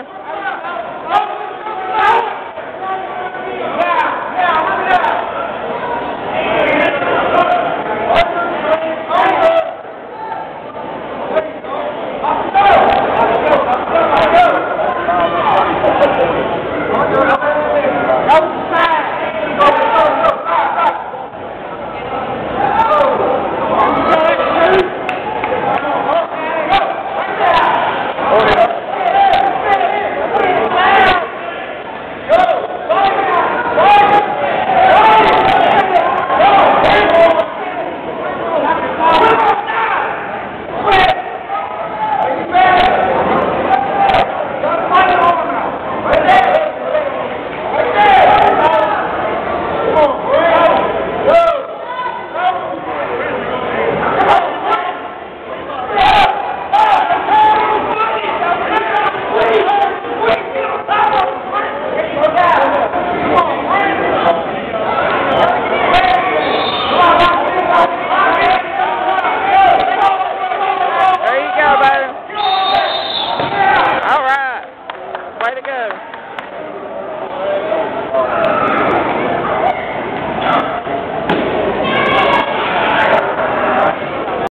Yes.